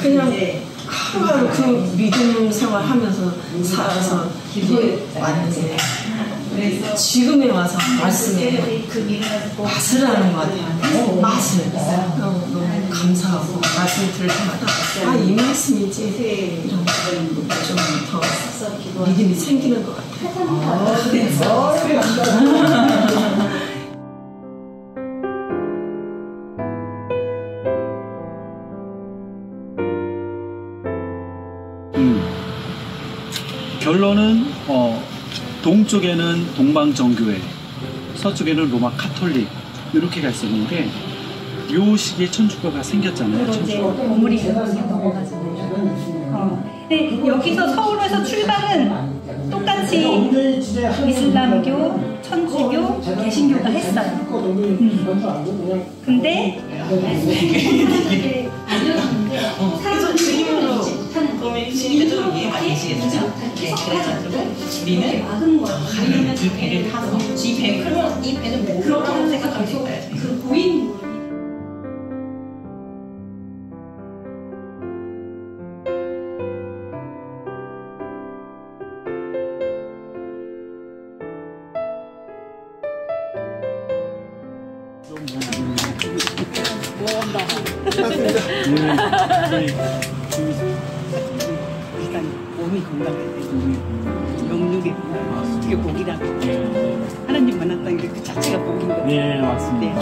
그냥 하루하루 그 믿음 생활 하면서 살아서 왔는데 지금에 와서 말씀에 맛을 하는 것 같아요. 맛을. 어, 너무 감사하고 말씀 들을 때마다 아, 이 말씀이지. 이런 좀 더 믿음이 생기는 것 같아요. 음. 결론은 어, 동쪽에는 동방정교회, 서쪽에는 로마 카톨릭 이렇게가 있었는데 요 시기에 천주교가 생겼잖아요. 천주교. 건물이 넘어가잖아요. 어. 근데 여기서 서울에서 출발은 똑같이 이슬람교, 천주교, 개신교가 했어요. 음. 근데 그래서 주님으로 고민이시니까 좀 이해가 되시겠죠? 네, 그래가지고 우리는 가는 그 배를 타서 이 배, 그러면 이 배는 뭐라고 생각하면 될까요? 그 고인 일단 몸이 건강해야 되고 영육이 어떻게 복이라고. 하나님 만났다는 게 그 자체가 복인 거예요. 네, 맞습니다.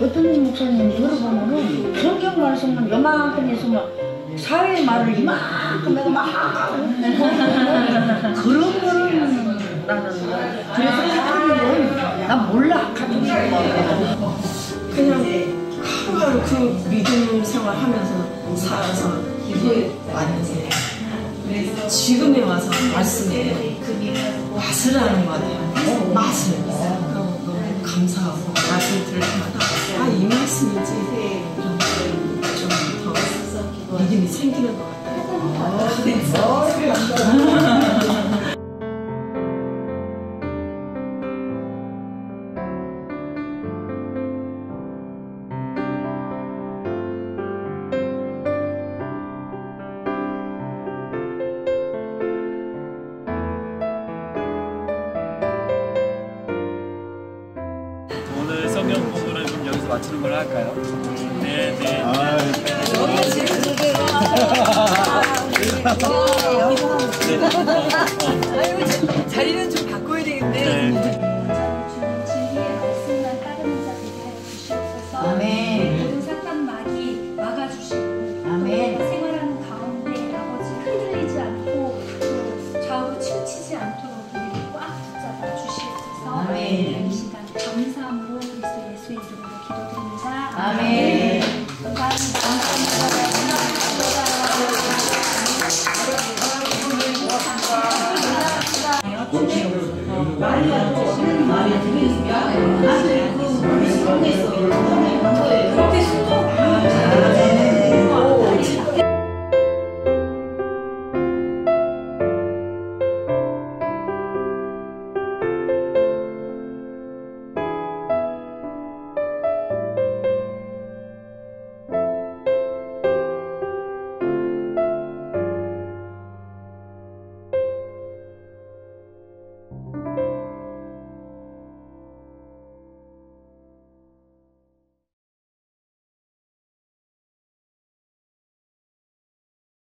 어떤 목사님 들어보면은 성경 말씀은 요만큼 있으면 사회 말을 이만큼 해도 막 그런 거는 나는 그래서 카톨릭은 난 몰라. 카톨릭은 그냥 하루하루 그 믿음 생활 하면서 살아서 이게 왔는데 지금에 와서 말씀에 맛을 하는 것 같아요. 맛을. 어, 너무 감사하고 말씀 들을 때마다 아, 이 말씀이지. 이런 좀더 믿음이 생기는 것 같아요. 오늘 여기서 마치는 걸로 할까요? 네, 네. 자리는 좀 바꿔야 되겠네. 네. 아멘. 모든 사탄 막아주시고 아멘. 생활하는 가운데 아버지 흔들리지 않고 치우치지 않도록 우리를 꽉 붙잡아 주시옵소서. 아멘. 이 시간 예수의 이름으로 기도드립니다. 아멘. 감사합니다. 말이 들리지 않아요.